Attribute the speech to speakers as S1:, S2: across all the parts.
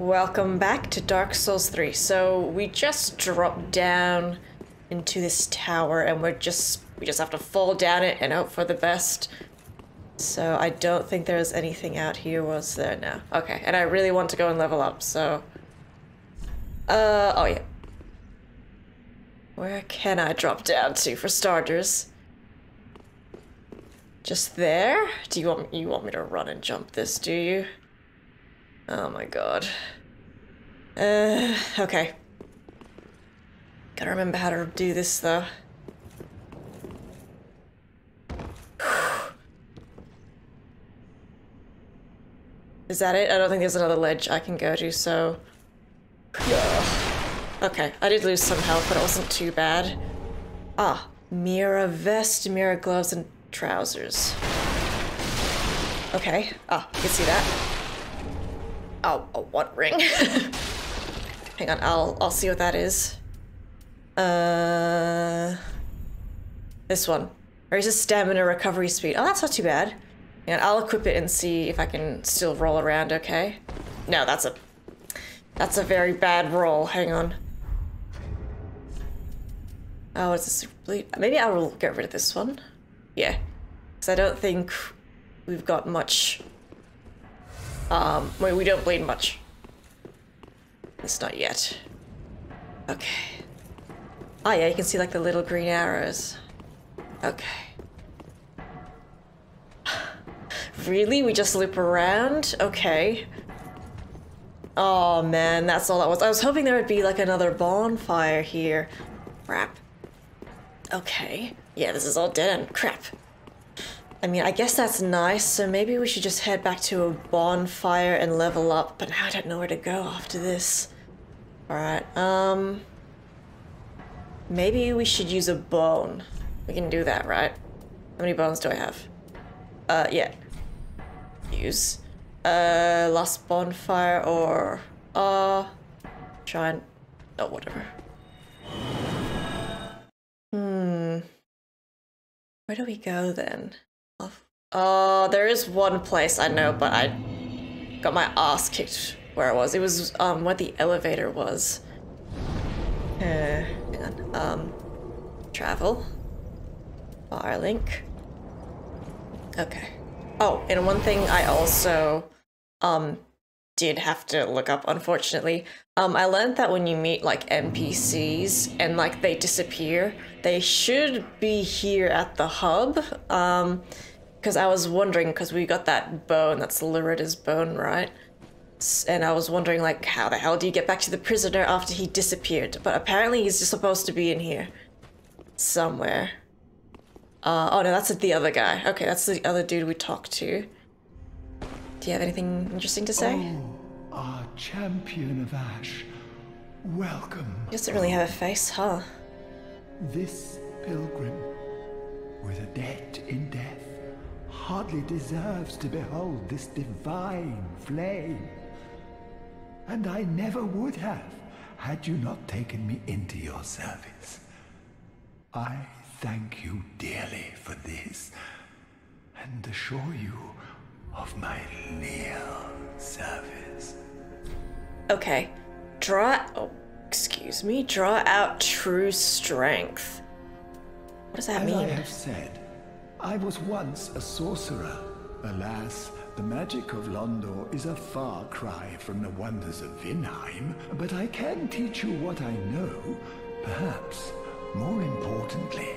S1: Welcome back to Dark Souls 3. So we just dropped down into this tower and we're just we just have to fall down it and hope for the best. So I don't think there's anything out here, was there? No. Okay, and I really want to go and level up, so... Uh, oh yeah. Where can I drop down to, for starters? Just there? Do you want you want me to run and jump this, do you? Oh my god. Uh, okay. Gotta remember how to do this though. Is that it? I don't think there's another ledge I can go to, so... Okay, I did lose some health, but it wasn't too bad. Ah, Mirrah vest, Mirrah gloves, and trousers. Okay, ah, you can see that. Oh, a what ring? Hang on, I'll I'll see what that is. Uh, this one. This stamina recovery speed? Oh, that's not too bad. And I'll equip it and see if I can still roll around. Okay. No, that's a that's a very bad roll. Hang on. Oh, is this bleed? Maybe I will get rid of this one. Yeah, because I don't think we've got much. Um, wait, we don't bleed much. It's not yet. Okay. Oh yeah, you can see like the little green arrows. Okay. really? We just loop around? Okay. Oh man, that's all that was. I was hoping there would be like another bonfire here. Crap. Okay. Yeah, this is all dead end. Crap. I mean, I guess that's nice, so maybe we should just head back to a bonfire and level up, but now I don't know where to go after this. Alright, um... Maybe we should use a bone. We can do that, right? How many bones do I have? Uh, yeah. Use. Uh, last bonfire or... Uh... And... Oh, whatever. Hmm. Where do we go then? Oh, there is one place I know, but I got my ass kicked where I was. It was um where the elevator was. Uh, hang on. Um, travel. Firelink. Okay. Oh, and one thing I also um did have to look up, unfortunately. Um, I learned that when you meet like NPCs and like they disappear, they should be here at the hub. Um, because I was wondering because we got that bone, that's Loretta's bone, right? And I was wondering like, how the hell do you get back to the prisoner after he disappeared? But apparently he's just supposed to be in here somewhere. Uh, oh no, that's the other guy. Okay, that's the other dude we talked to. Do you have anything interesting to say?
S2: Oh, our champion of Ash. Welcome.
S1: He doesn't really have a face, huh?
S2: This pilgrim, with a debt in death, hardly deserves to behold this divine flame. And I never would have, had you not taken me into your service. I thank you dearly for this, and assure you of my leal service.
S1: Okay. Draw. Oh, excuse me. Draw out true strength. What does that
S2: As
S1: mean?
S2: I have said, I was once a sorcerer. Alas, the magic of Londor is a far cry from the wonders of Vinheim, but I can teach you what I know, perhaps more importantly.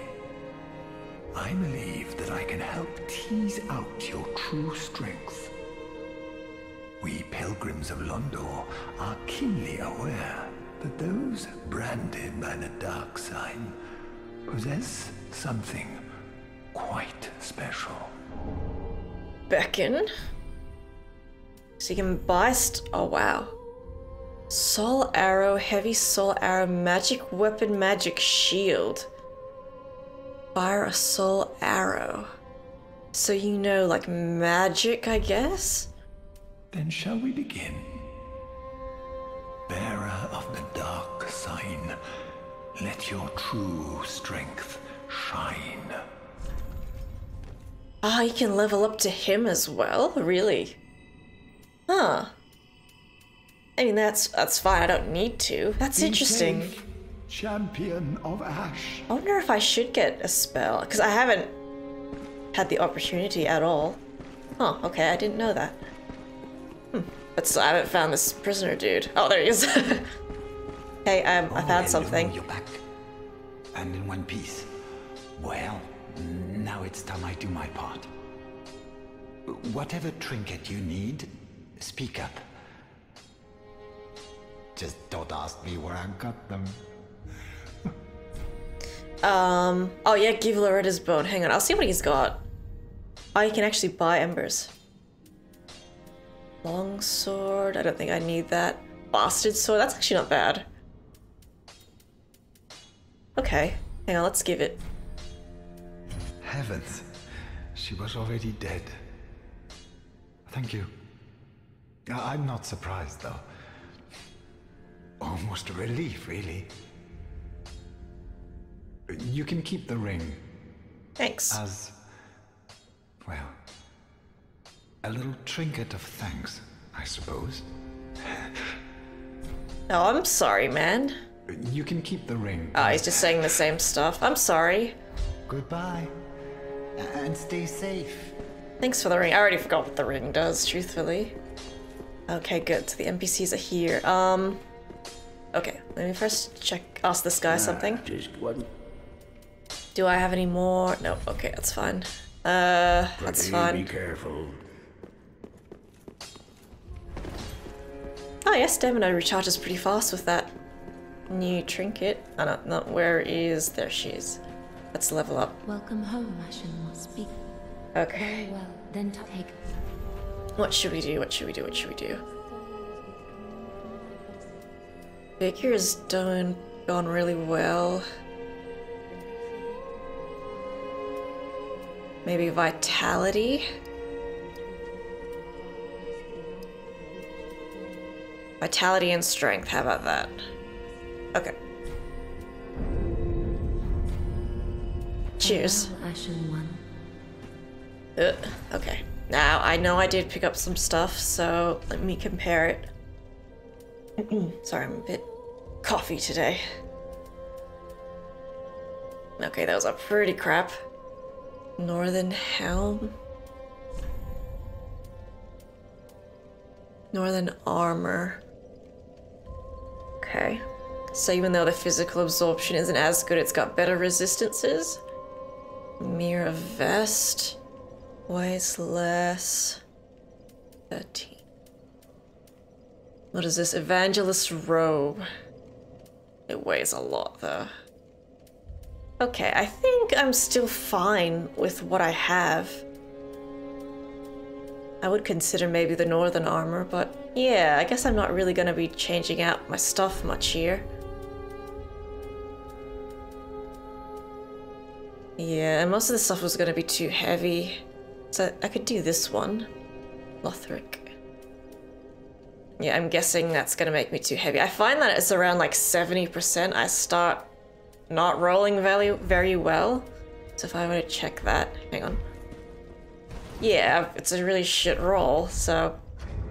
S2: I believe that I can help tease out your true strength. We pilgrims of Londor are keenly aware that those branded by the dark sign possess something quite special.
S1: Beckon. So you can buy st- oh wow. Soul arrow, heavy soul arrow, magic weapon, magic shield. Fire a soul arrow. So you know like magic, I guess?
S2: Then shall we begin? Bearer of the dark sign, let your true strength shine.
S1: Ah, you can level up to him as well? Really? Huh. I mean, that's that's fine. I don't need to. That's
S2: Be
S1: interesting.
S2: safe, champion of Ash.
S1: I wonder if I should get a spell because I haven't had the opportunity at all. Oh, okay. I didn't know that. Hmm. But still, I haven't found this prisoner dude. Oh, there he is. hey, um, I
S3: Oh,
S1: found
S3: hello,
S1: something.
S3: You're back. And in one piece. Well, now it's time I do my part. Whatever trinket you need, speak up. Just don't ask me where I got them.
S1: Um. Oh yeah, give Loretta's bone. Hang on, I'll see what he's got. Oh, you can actually buy embers. Long sword. I don't think I need that. Bastard sword. That's actually not bad. Okay. Hang on. Let's give it.
S3: Heavens, she was already dead. Thank you. I'm not surprised, though. Almost a relief, really. You can keep the ring
S1: Thanks.
S3: as, well, a little trinket of thanks, I suppose.
S1: No, I'm sorry, man.
S3: You can keep the ring.
S1: Oh, he's just saying the same stuff. I'm sorry.
S3: Goodbye. And stay safe.
S1: Thanks for the ring. I already forgot what the ring does, truthfully. Okay, good. So the NPCs are here. Um. Okay, let me first check. Ask this guy something.
S4: Just one.
S1: Do I have any more? No. Okay, that's fine. Uh, that's fine.
S4: Be
S1: fine.
S4: careful.
S1: Oh yeah, stamina recharges pretty fast with that new trinket. No, not know where is there she is. Let's level up.
S5: Welcome home, Ashen Speak
S1: Okay.
S5: very well. Then take.
S1: What should we do? What should we do? What should we do? Vigor is done gone really well. Maybe vitality. Vitality and strength. How about that? Okay. Cheers.
S5: Farewell, Ashen One.
S1: Uh, okay. Now, I know I did pick up some stuff, so let me compare it. Sorry, I'm a bit coffee today. Okay, those are pretty crap. Northern Helm. Northern Armor. Okay. So even though the physical absorption isn't as good, it's got better resistances. Mirrah Vest. Weighs less. 13. What is this? Evangelist Robe. It weighs a lot, though. Okay, I think I'm still fine with what I have. I would consider maybe the northern armor, but yeah, I guess I'm not really gonna be changing out my stuff much here. Yeah, and most of the stuff was gonna be too heavy. So I could do this one. Lothric. Yeah, I'm guessing that's gonna make me too heavy. I find that it's around like 70%. I start not rolling very, very well. So if I were to check that, hang on. Yeah, it's a really shit roll, so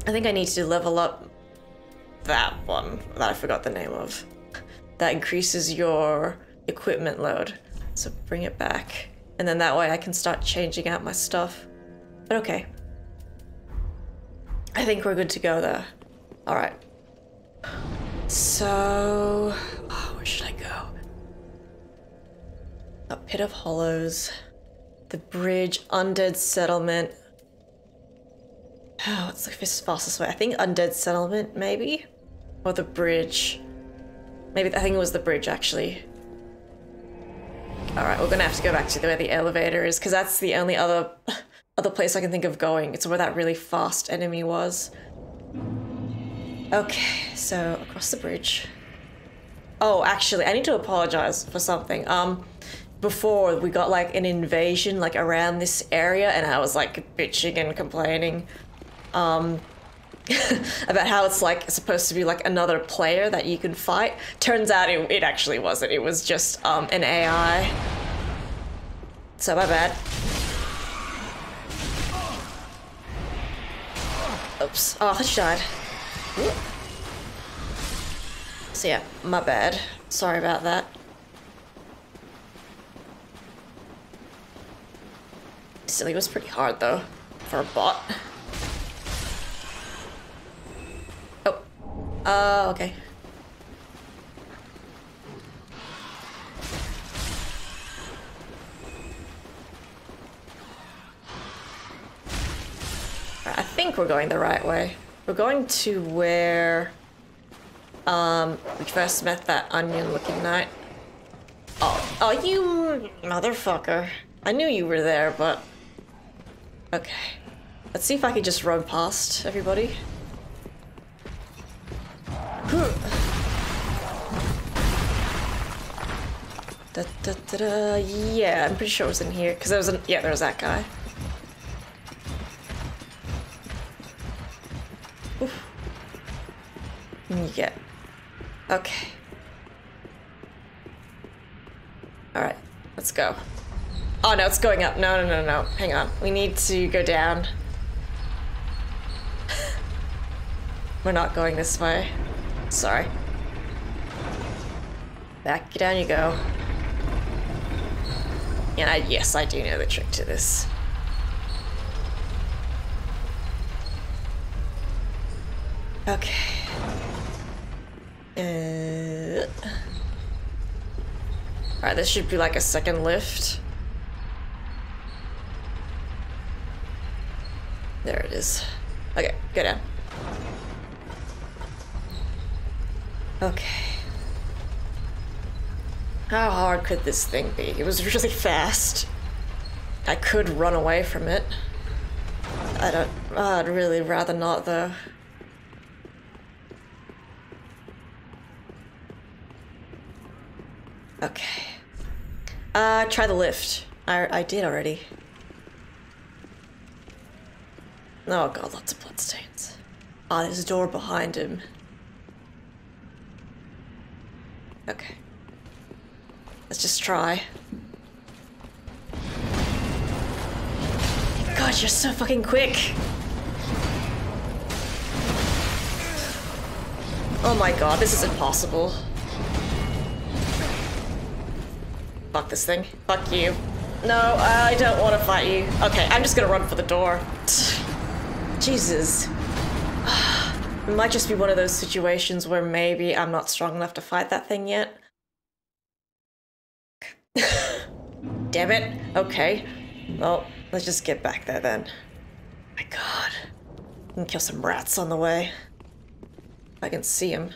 S1: I think I need to level up that one that I forgot the name of. That increases your equipment load. So bring it back. And then that way I can start changing out my stuff. But okay. I think we're good to go there. Alright. So. oh, where should I go? A Pit of Hollows. The bridge, Undead Settlement. Oh, what's the fastest way? I think Undead Settlement, maybe? Or the bridge. Maybe, I think it was the bridge, actually. Alright, we're gonna have to go back to where the elevator is, because that's the only other other place I can think of going. It's where that really fast enemy was. Okay, so across the bridge. Oh, actually, I need to apologize for something. Um, before we got like an invasion like around this area, and I was like bitching and complaining, um, about how it's like supposed to be like another player that you can fight. Turns out it, it actually wasn't. It was just um an AI. So my bad. Oops. Oh, I she died. So yeah, my bad. Sorry about that. Silly was pretty hard though, for a bot. Oh. Uh, okay. I think we're going the right way. We're going to where um, we first met that onion-looking knight. Oh, oh, you motherfucker! I knew you were there, but okay. Let's see if I can just run past everybody. Da, da, da. Yeah, I'm pretty sure it was in here because there was an yeah, there was that guy. Oof. Mm, yeah. Okay. Alright, let's go. Oh no, it's going up. No, no, no, no. Hang on. We need to go down. We're not going this way. Sorry. Back down you go. And I, yes, I do know the trick to this. Okay. Uh... Alright, this should be like a second lift. There it is. Okay, go down. Okay. How hard could this thing be? It was really fast. I could run away from it. I don't. I'd really rather not, though. Okay. Uh, try the lift. I, I did already. Oh god, lots of bloodstains. Ah, there's a door behind him. Okay. Let's just try. God, you're so fucking quick! Oh my god, this is impossible. Fuck this thing. Fuck you. No, I don't want to fight you. Okay, I'm just gonna run for the door. Jesus. It might just be one of those situations where maybe I'm not strong enough to fight that thing yet. Damn it. Okay. Well, let's just get back there then. My god. Can kill some rats on the way. I can see them.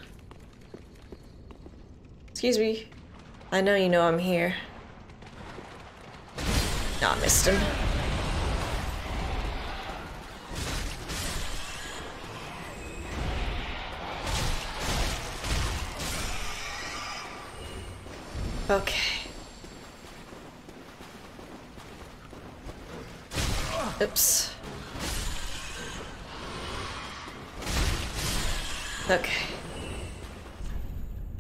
S1: Excuse me. I know you know I'm here. No, I missed him. Okay. Oops. Okay.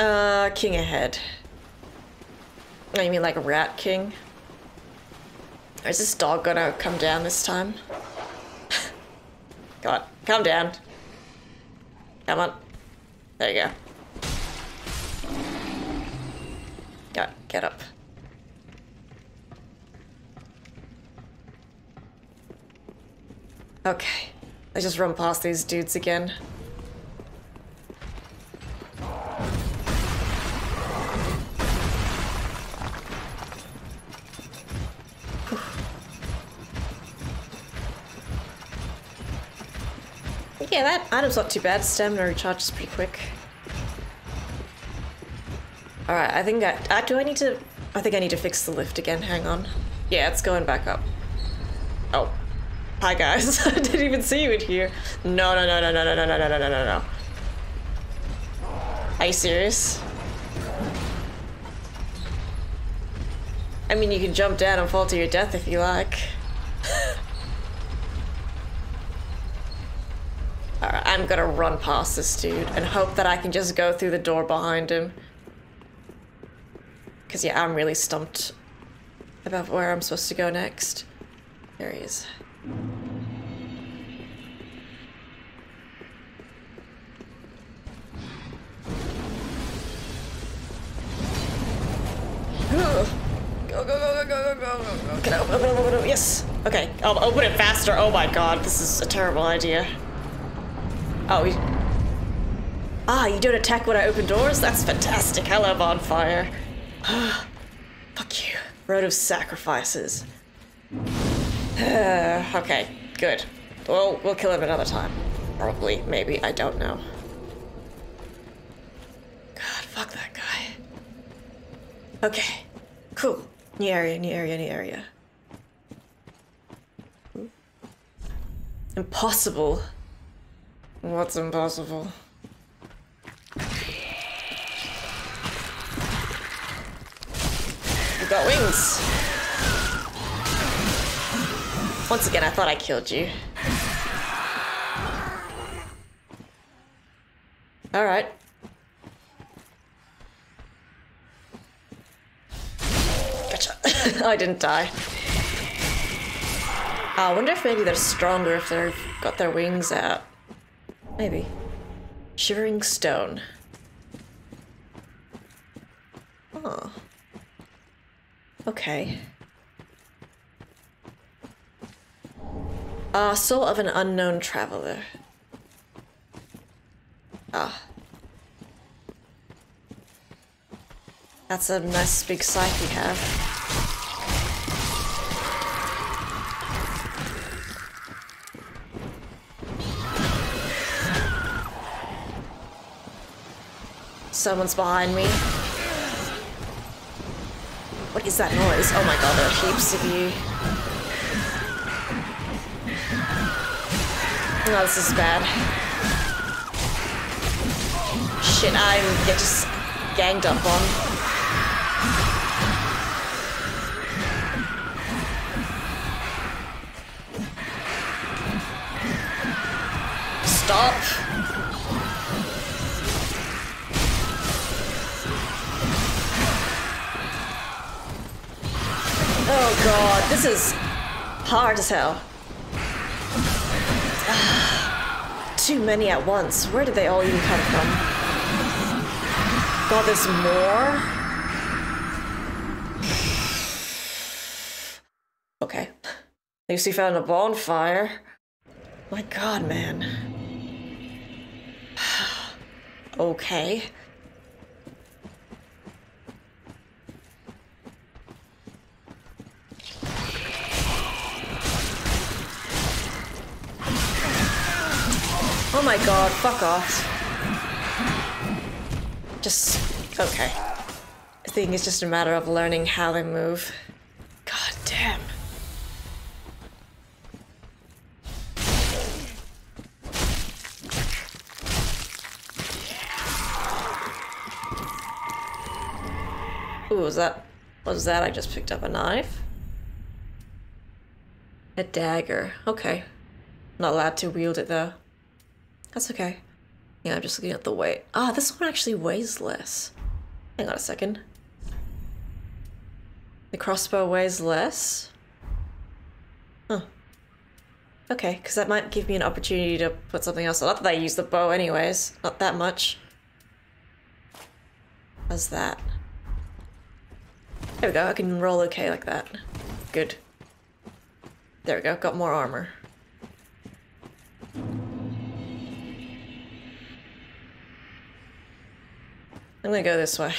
S1: Uh, king ahead. Oh, you mean like a rat king? Or is this dog gonna come down this time? God, calm down. Come on. There you go. Get up. Okay. Let's just run past these dudes again. Yeah, that item's not too bad. Stamina recharges pretty quick. Alright, I think I, uh, do I need to, I think I need to fix the lift again, hang on. Yeah, it's going back up. Oh. Hi guys, I didn't even see you in here. No, no, no, no, no, no, no, no, no, no, no, no. Are you serious? I mean, you can jump down and fall to your death if you like. Alright, I'm gonna run past this dude and hope that I can just go through the door behind him. Because, yeah, I'm really stumped about where I'm supposed to go next. There he is. Go, go, go, go, go, go, go, go. go! I open, open, open, open, yes. Okay, I'll open it faster. Oh my god, this is a terrible idea. Oh, you... Ah, you don't attack when I open doors? That's fantastic. Hello, bonfire. Fuck you. Road of sacrifices. okay, good. Well, we'll kill him another time. Probably, maybe, I don't know. God, fuck that guy. Okay, cool. New area, new area, new area. Impossible. What's impossible? Got wings. Once again, I thought I killed you. Alright. Gotcha. I didn't die. Ah, I wonder if maybe they're stronger if they've got their wings out. Maybe. Shriving stone. Oh. Okay. Ah, soul of an unknown traveler. Ah. That's a nice big sight we have. Someone's behind me. What is that noise? Oh my god, there are heaps of you. Oh, this is bad. Shit, I'm get just ganged up on. Stop. This is hard as hell. Ah, too many at once. Where did they all even come from? God, there's more? Okay. At least we found a bonfire. My god, man. okay. Oh my god, fuck off. Just, okay. I think it's just a matter of learning how they move. God damn. Ooh, was that, what was that? I just picked up a knife? A dagger, okay. Not allowed to wield it though. That's okay. Yeah, I'm just looking at the weight. Ah, this one actually weighs less. Hang on a second. The crossbow weighs less? Huh. Okay, because that might give me an opportunity to put something else. Not that I use the bow anyways. Not that much. How's that? There we go, I can roll okay like that. Good. There we go, got more armor. I'm gonna go this way.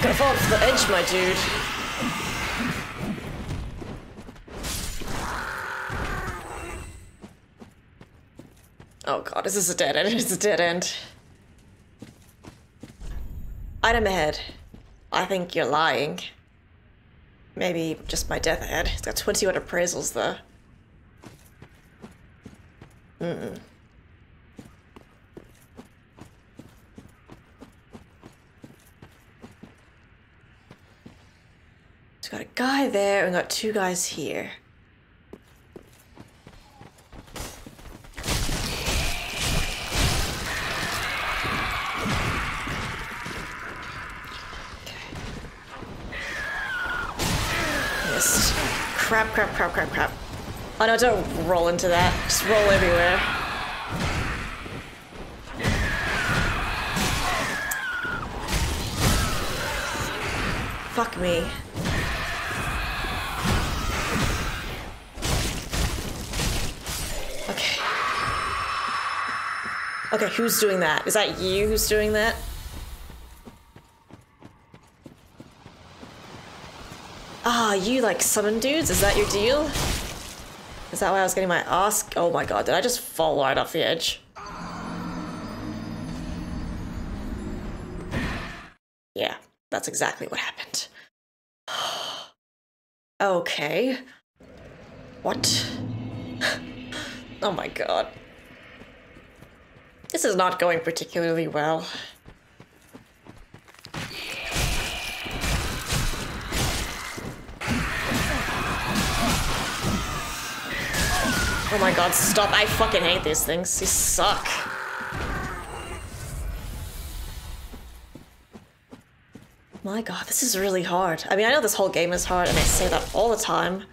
S1: Gotta fall off the edge, my dude. Oh god, is this a dead end. It's a dead end. Item ahead. I think you're lying. Maybe just my death ahead. It's got 21 appraisals though. Mm-mm. Got a guy there and got two guys here. Crap, crap, crap, crap, crap. I oh, know, don't roll into that. Just roll everywhere. Fuck me. Okay. Okay, who's doing that? Is that you who's doing that? Ah, you like summon dudes? Is that your deal? Is that why I was getting my ass? Oh my god, did I just fall right off the edge? Yeah, that's exactly what happened. okay. What? oh my god. This is not going particularly well. Oh my god, stop. I fucking hate these things. These suck. My god, this is really hard. I mean, I know this whole game is hard, and I say that all the time.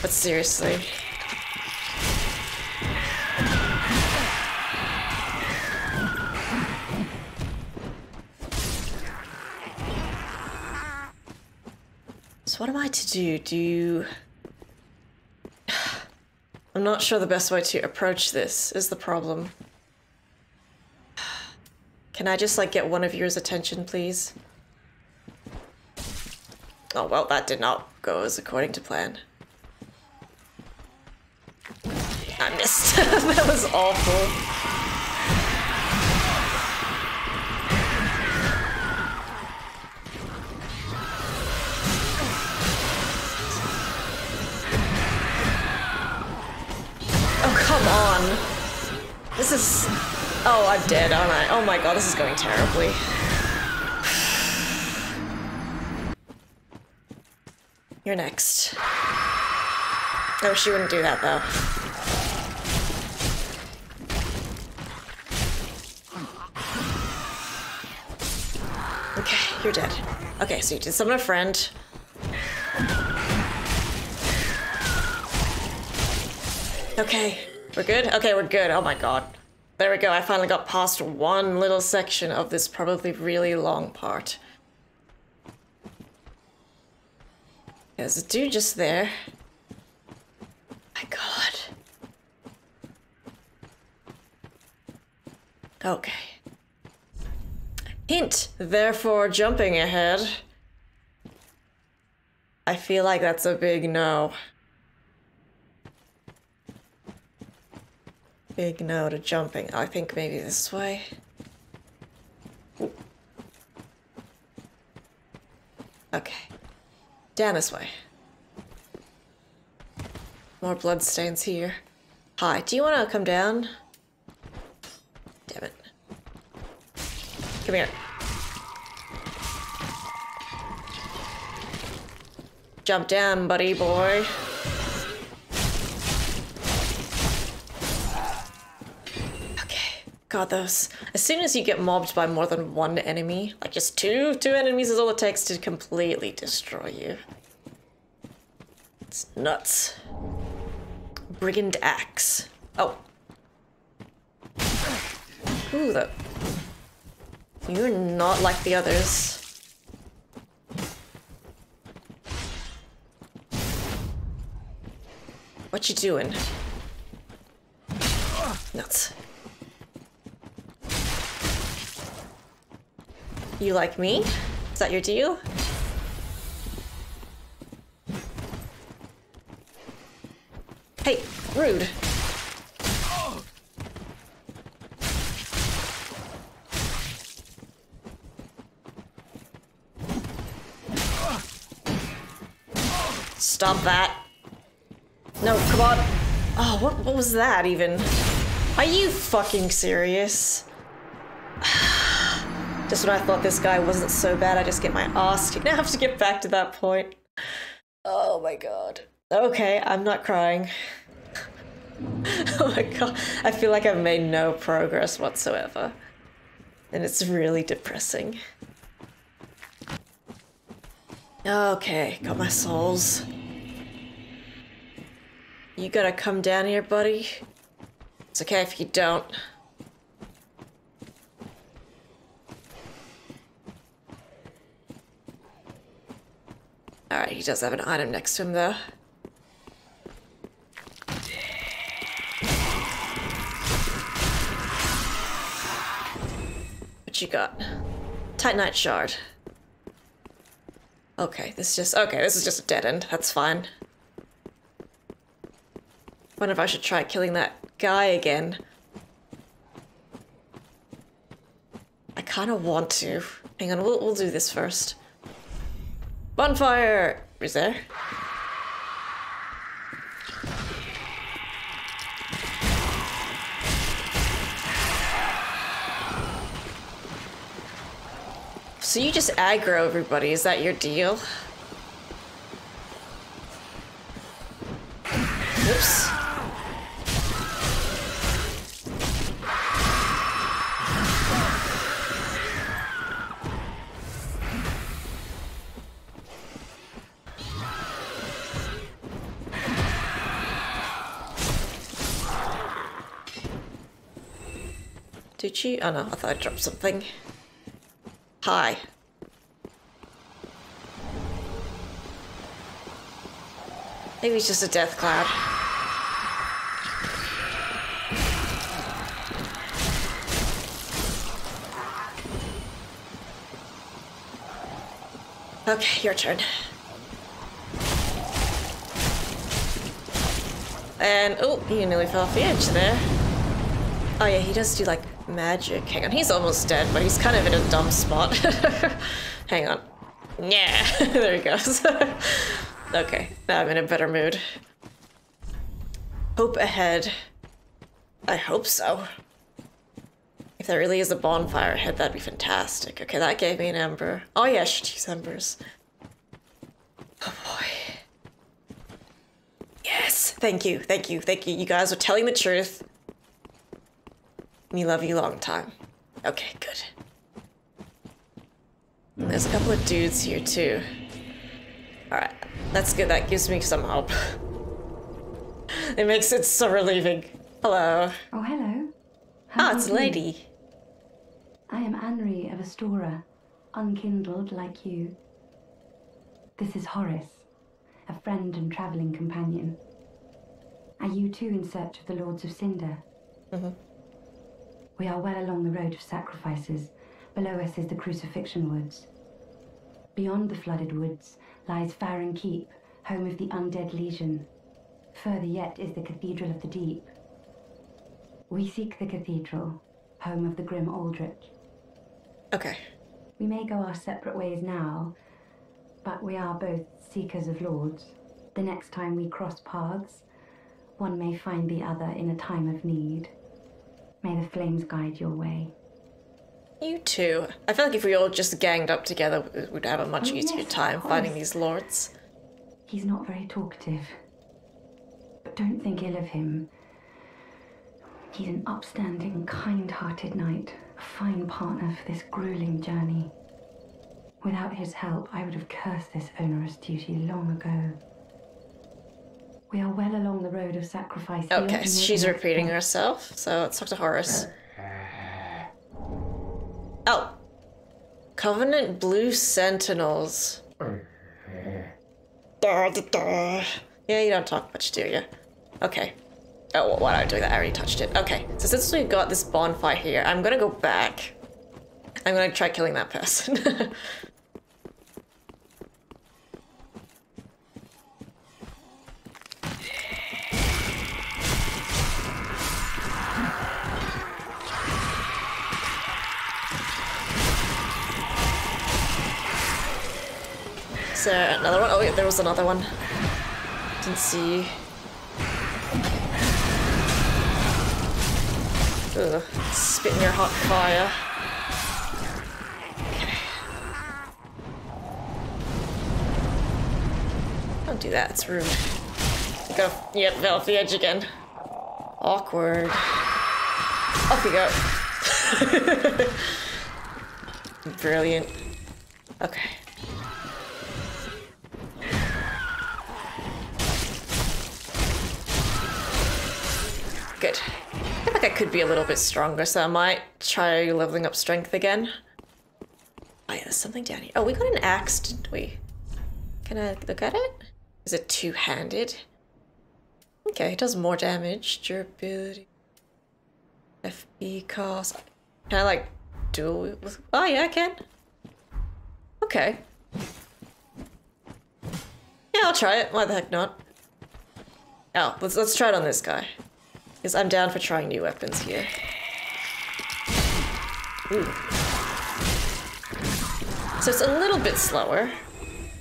S1: But seriously. So what am I to do? Do... I'm not sure the best way to approach this is the problem. Can I just like get one of yours attention, please? Oh, well, that did not go as according to plan. I missed. that was awful. Come on. This is... Oh, I'm dead, aren't I? Oh my god, this is going terribly. You're next. Oh, she wouldn't do that, though. Okay, you're dead. Okay, so you did summon a friend. Okay, we're good? Okay, we're good. Oh my god. There we go, I finally got past one little section of this probably really long part. There's a dude just there. My god. Okay. Hint, therefore jumping ahead. I feel like that's a big no. Big no to jumping. I think maybe this way. Okay. Down this way. More bloodstains here. Hi, do you want to come down? Damn it. Come here. Jump down, buddy boy. God, those. As soon as you get mobbed by more than one enemy, like just two, two enemies is all it takes to completely destroy you. It's nuts. Brigand axe. Oh. Ooh, that. You're not like the others. What you doing? Nuts. You like me? Is that your deal? Hey, rude. Stop that. No, come on. Oh, what, what was that even? Are you fucking serious? Just when I thought this guy wasn't so bad, I just get my ass kicked. Now I have to get back to that point. Oh my god. Okay, I'm not crying. oh my god. I feel like I've made no progress whatsoever. And it's really depressing. Okay, got my souls. You gotta come down here, buddy. It's okay if you don't. Alright, he does have an item next to him though. What you got? Titanite shard. Okay, this is just okay, this is just a dead end. That's fine. Wonder if I should try killing that guy again. I kind of want to. Hang on, we'll, we'll do this first. Bonfire! Is there? So you just aggro everybody, is that your deal? Oh no, I thought I dropped something. Hi. Maybe it's just a death cloud. Okay, your turn. And oh, you nearly fell off the edge there. Oh yeah, he does do like magic. Hang on, he's almost dead, but he's kind of in a dumb spot. Hang on. Yeah, there he goes. okay, now I'm in a better mood. Hope ahead. I hope so. If there really is a bonfire ahead, that'd be fantastic. Okay, that gave me an ember. Oh yeah, should use embers. Oh boy. Yes, thank you, thank you, thank you. You guys are telling the truth. Me love you long time. Okay, good. There's a couple of dudes here too. Alright, that's good. That gives me some hope. it makes it so relieving. Hello.
S4: Oh, hello. How
S1: Ah, it's a lady.
S4: I am Anri of Astora, unkindled like you. This is Horace, a friend and travelling companion. Are you too in search of the Lords of Cinder? We are well along the road of sacrifices. Below us is the Crucifixion Woods. Beyond the flooded woods lies Farron Keep, home of the Undead Legion. Further yet is the Cathedral of the Deep. We seek the cathedral, home of the Grim Aldrich.
S1: Okay.
S4: We may go our separate ways now, but we are both seekers of lords. The next time we cross paths, one may find the other in a time of need. May the flames guide your way.
S1: You too. I feel like if we all just ganged up together, we- we'd have a much
S4: Oh,
S1: easier
S4: yes,
S1: time finding these lords.
S4: He's not very talkative, but don't think ill of him. He's an upstanding, kind hearted knight, a fine partner for this grueling journey. Without his help, I would have cursed this onerous duty long ago. We are well along the road of sacrifice.
S1: Okay, so she's repeating herself, so let's talk to Horace. Oh. Covenant Blue Sentinels. Yeah, you don't talk much, do you? Okay. Oh, well, why am I doing that? I already touched it. Okay, so since we've got this bonfire here, I'm gonna go back. I'm gonna try killing that person. there another one? Oh, wait, there was another one. Didn't see. Ugh, spit in your hot fire. Don't do that, it's rude. Go, yep, fell off the edge again. Awkward. Off you go. Brilliant. Okay. Could be a little bit stronger, so I might try leveling up strength again. Oh yeah, there's something down here. Oh, we got an axe, didn't we? Can I look at it? Is it two-handed? Okay, it does more damage. Durability. FP cost. Can I like duel it with? Oh yeah, I can. Okay. Yeah, I'll try it. Why the heck not? Oh, let's let's try it on this guy. Because I'm down for trying new weapons here. Ooh. So it's a little bit slower.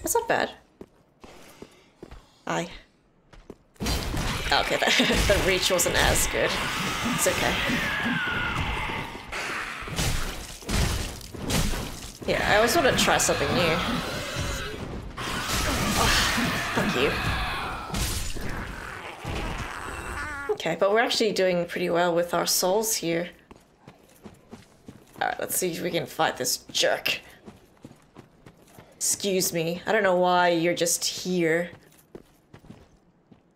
S1: That's not bad. Aye. Okay, the, the reach wasn't as good. It's okay. Yeah, I always want to try something new. Oh, fuck you. Okay, but we're actually doing pretty well with our souls here. Alright, let's see if we can fight this jerk. Excuse me. I don't know why you're just here.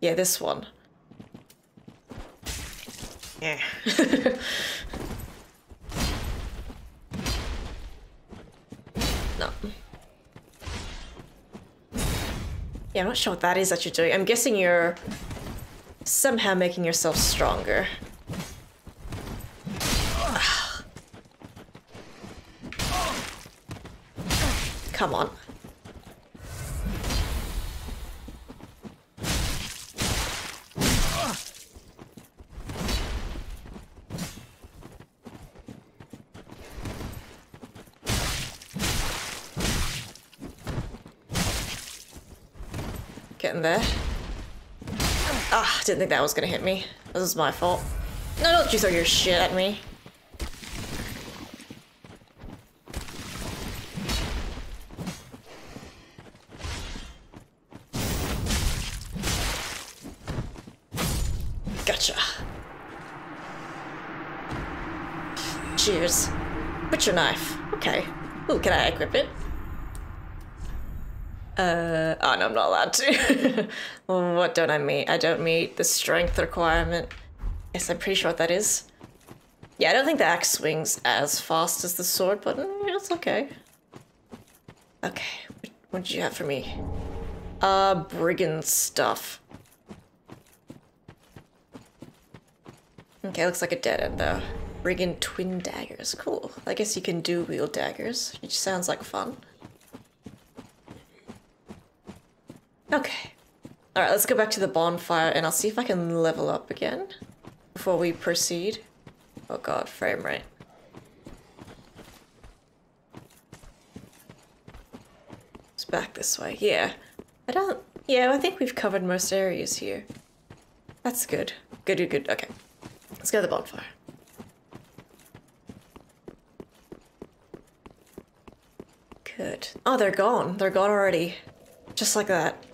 S1: Yeah, this one. Yeah. no. Yeah, I'm not sure what that is that you're doing. I'm guessing you're somehow making yourself stronger. Come on. Getting there. Ah, didn't think that was gonna hit me. This is my fault. No, don't you throw your shit at me. Gotcha. Cheers. Butcher knife. Okay. Ooh, can I equip it? Uh, oh no, I'm not allowed to. what don't I meet? I don't meet the strength requirement. Yes, I'm pretty sure what that is. Yeah, I don't think the axe swings as fast as the sword, but it's okay. Okay, what did you have for me? Uh, brigand stuff. Okay, looks like a dead end though. Brigand twin daggers, cool. I guess you can do wield daggers, which sounds like fun. Okay. Alright, let's go back to the bonfire and I'll see if I can level up again before we proceed. Oh god, frame rate. It's back this way. Yeah. I don't... Yeah, I think we've covered most areas here. That's good. Good, good, good. Okay. Let's go to the bonfire. Good. Oh, they're gone. They're gone already. Just like that.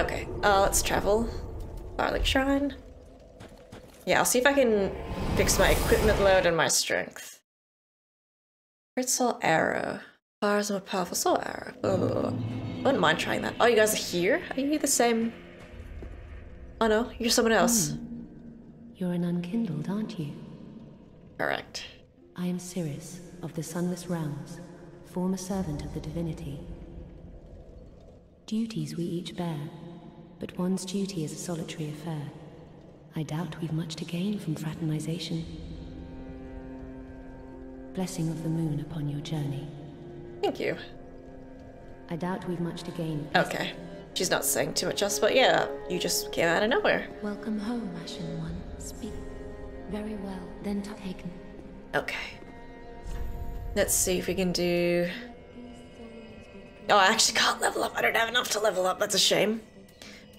S1: Okay, uh, let's travel. Firelink Shrine. Yeah, I'll see if I can fix my equipment load and my strength. Soul Arrow. Fires a more powerful soul arrow. Blah, blah, blah. Wouldn't mind trying that. Oh, you guys are here? Are you the same? Oh no, you're someone else.
S5: You're an unkindled, aren't you?
S1: Correct.
S5: I am Sirris of the Sunless Realms, former servant of the divinity. Duties we each bear, but one's duty is a solitary affair. I doubt we've much to gain from fraternization. Blessing of the moon upon your journey.
S1: Thank you.
S5: I doubt we've much to gain.
S1: Okay. She's not saying too much else, but yeah, you just came out of nowhere.
S5: Welcome home, Ashen One. Speak. Very well. Then taken.
S1: Okay. Let's see if we can do... Oh, I actually can't level up. I don't have enough to level up. That's a shame.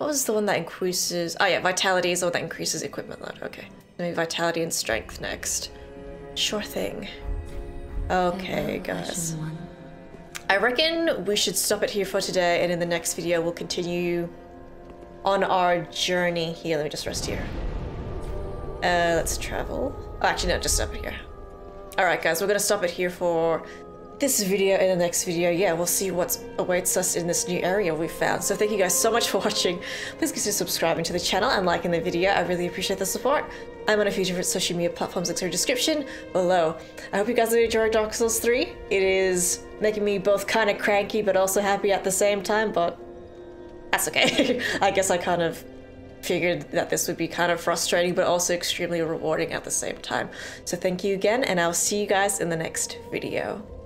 S1: What was the one that increases... Oh yeah, Vitality is the one that increases equipment load. Okay. Maybe Vitality and Strength next. Sure thing. Okay, guys. I reckon we should stop it here for today, and in the next video we'll continue on our journey here. Let me just rest here. Uh, let's travel. Oh, actually, no, just stop it here. Alright, guys, we're gonna stop it here for this video. In the next video, yeah, we'll see what awaits us in this new area we found. So thank you guys so much for watching. Please consider subscribing to the channel and liking the video. I really appreciate the support. I'm on a few different social media platforms, in the description below. I hope you guys enjoyed Dark Souls 3. It is making me both kind of cranky but also happy at the same time, but that's okay. I guess I kind of figured that this would be kind of frustrating but also extremely rewarding at the same time. So thank you again, and I'll see you guys in the next video.